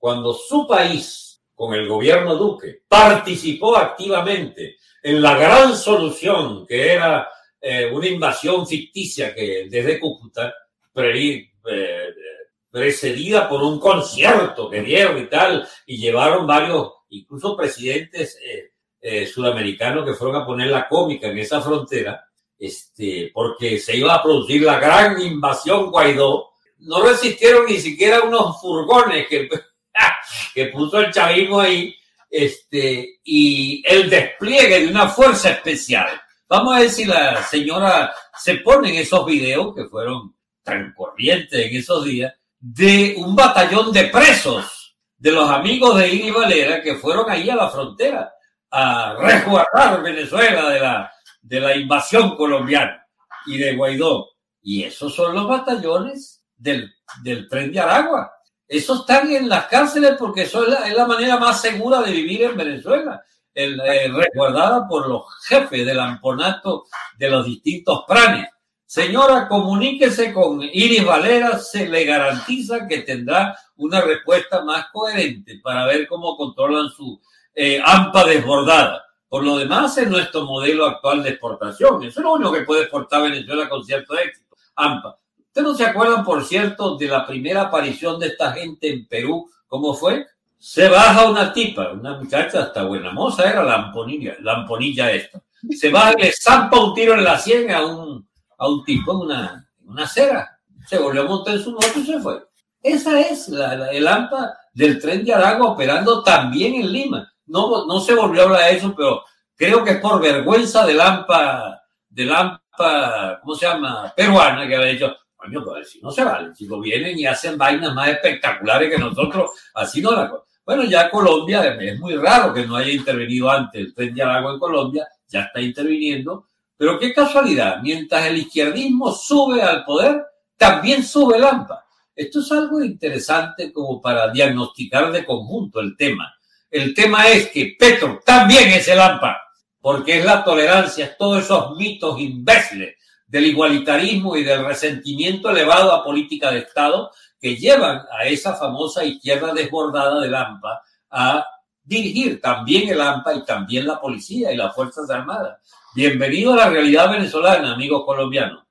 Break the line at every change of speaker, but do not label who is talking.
cuando su país, con el gobierno Duque, participó activamente en la gran solución que era eh, una invasión ficticia que desde Cúcuta, pre, eh, precedida por un concierto que dieron y tal, y llevaron varios, incluso presidentes eh, eh, sudamericanos que fueron a poner la cómica en esa frontera, este, porque se iba a producir la gran invasión Guaidó. No resistieron ni siquiera unos furgones que, que puso el chavismo ahí, este, y el despliegue de una fuerza especial. Vamos a ver si la señora se pone en esos videos que fueron tan corrientes en esos días, de un batallón de presos de los amigos de Iri Valera que fueron ahí a la frontera a resguardar Venezuela de la, de la invasión colombiana y de Guaidó. Y esos son los batallones del, del tren de Aragua. Esos están en las cárceles porque eso es la, manera más segura de vivir en Venezuela, el, eh, resguardada por los jefes del amponato de los distintos planes. Señora, comuníquese con Iris Valera, se le garantiza que tendrá una respuesta más coherente para ver cómo controlan su eh, AMPA desbordada. Por lo demás, es nuestro modelo actual de exportación. Eso es lo único que puede exportar Venezuela con cierto éxito. AMPA. ¿Ustedes no se acuerdan, por cierto, de la primera aparición de esta gente en Perú? ¿Cómo fue? Se baja una tipa, una muchacha hasta buena moza, era la amponilla, la amponilla esta. Se baja y le zampa un tiro en la sien a un a un tipo en una, una acera. Se volvió a montar en su moto y se fue. Esa es la, el AMPA del tren de Aragua operando también en Lima. No, no se volvió a hablar de eso, pero creo que es por vergüenza del AMPA, del AMPA, ¿cómo se llama? Peruana, que había dicho, coño, pues si no se vale, si lo vienen y hacen vainas más espectaculares que nosotros, así no la Bueno, ya Colombia, es muy raro que no haya intervenido antes el tren de en Colombia, ya está interviniendo, pero qué casualidad, mientras el izquierdismo sube al poder, también sube el AMPA. Esto es algo interesante como para diagnosticar de conjunto el tema. El tema es que Petro también es el AMPA, porque es la tolerancia, todos esos mitos imbéciles del igualitarismo y del resentimiento elevado a política de Estado que llevan a esa famosa izquierda desbordada del AMPA a dirigir también el AMPA y también la policía y las Fuerzas Armadas. Bienvenido a la realidad venezolana, amigos colombianos.